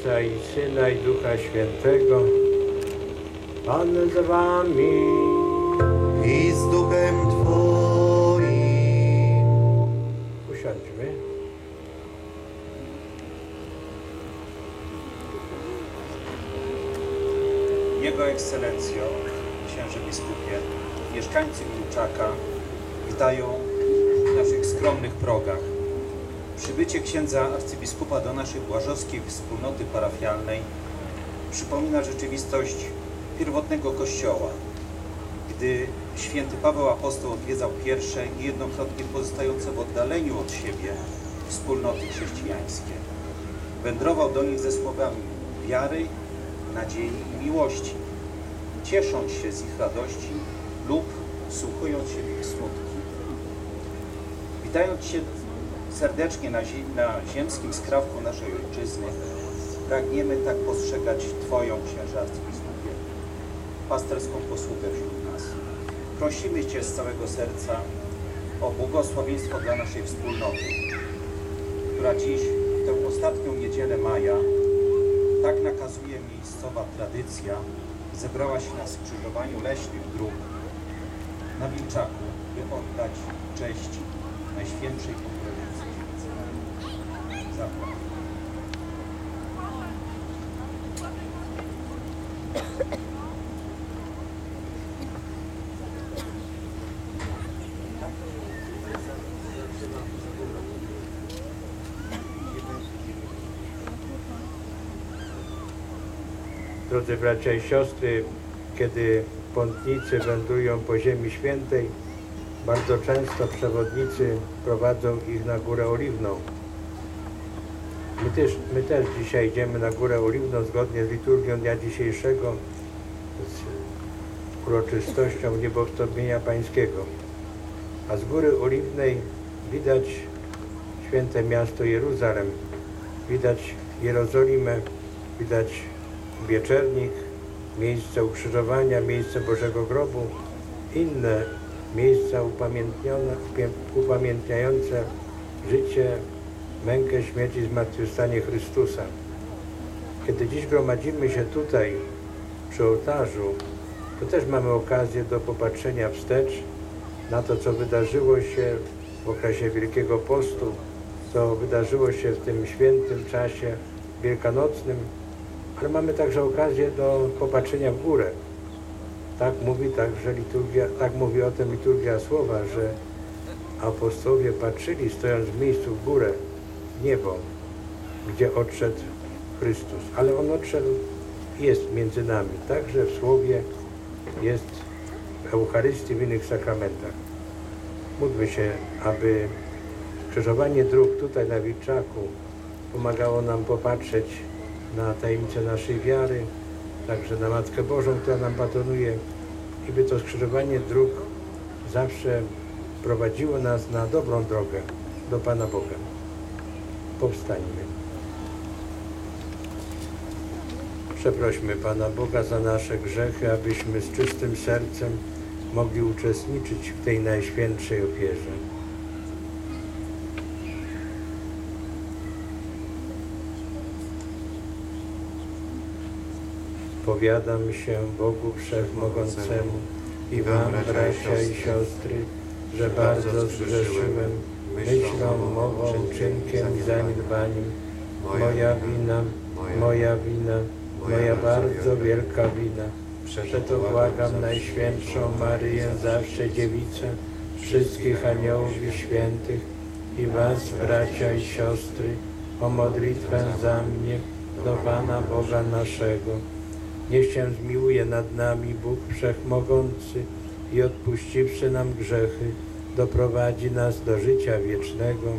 Ojca i Syna i Ducha Świętego. Pan z wami. i z duchem Twoim. Usiądźmy. Jego Ekscelencjo, księże biskupie, mieszkańcy Milczaka witają w naszych skromnych progach. Przybycie księdza arcybiskupa do naszej błażowskiej wspólnoty parafialnej przypomina rzeczywistość pierwotnego kościoła, gdy święty Paweł Apostoł odwiedzał pierwsze, niejednokrotnie pozostające w oddaleniu od siebie wspólnoty chrześcijańskie. Wędrował do nich ze słowami wiary, nadziei i miłości, ciesząc się z ich radości lub słuchując się w ich smutki. Witając się serdecznie na, zie- na ziemskim skrawku naszej ojczyzny, pragniemy tak postrzegać Twoją, księże arcybiskupie, pasterską posługę wśród nas. Prosimy Cię z całego serca o błogosławieństwo dla naszej wspólnoty, która dziś, w tę ostatnią niedzielę maja, tak nakazuje miejscowa tradycja, zebrała się na skrzyżowaniu leśnych dróg na Wilczaku, by oddać cześć Najświętszej Pokrowicy. Drodzy bracia i siostry, kiedy pątnicy wędrują po Ziemi Świętej, bardzo często przewodnicy prowadzą ich na Górę Oliwną. My też, my też dzisiaj idziemy na Górę Oliwną zgodnie z liturgią dnia dzisiejszego, z uroczystością niebowstąpienia Pańskiego. A z Góry Oliwnej widać święte miasto Jeruzalem, widać Jerozolimę, widać wieczernik, miejsce ukrzyżowania, miejsce Bożego Grobu, inne miejsca upamiętnione, upamiętniające życie, mękę, śmierć i zmartwychwstanie Chrystusa. Kiedy dziś gromadzimy się tutaj przy ołtarzu, to też mamy okazję do popatrzenia wstecz na to, co wydarzyło się w okresie Wielkiego Postu, co wydarzyło się w tym świętym czasie wielkanocnym, ale mamy także okazję do popatrzenia w górę. Tak mówi także liturgia, tak mówi o tym liturgia słowa, że apostołowie patrzyli stojąc w miejscu w górę, w niebo, gdzie odszedł Chrystus. Ale On odszedł, jest między nami, także w Słowie, jest w Eucharystii, w innych sakramentach. Módlmy się, aby krzyżowanie dróg tutaj na Wilczaku pomagało nam popatrzeć na tajemnicę naszej wiary, także na Matkę Bożą, która nam patronuje i by to skrzyżowanie dróg zawsze prowadziło nas na dobrą drogę do Pana Boga. Powstańmy. Przeprośmy Pana Boga za nasze grzechy, abyśmy z czystym sercem mogli uczestniczyć w tej najświętszej ofierze. Powiadam się Bogu Wszechmogącemu i Wam, bracia i siostry, że bardzo zgrzeszyłem myślą, mową, czynkiem i zaniedbaniem. Moja wina, moja wina, moja bardzo wielka wina. Przeto błagam Najświętszą Maryję, zawsze Dziewicę, wszystkich aniołów i świętych i Was, bracia i siostry, o modlitwę za mnie do Pana Boga naszego. Niech się zmiłuje nad nami Bóg Wszechmogący i odpuściwszy nam grzechy, doprowadzi nas do życia wiecznego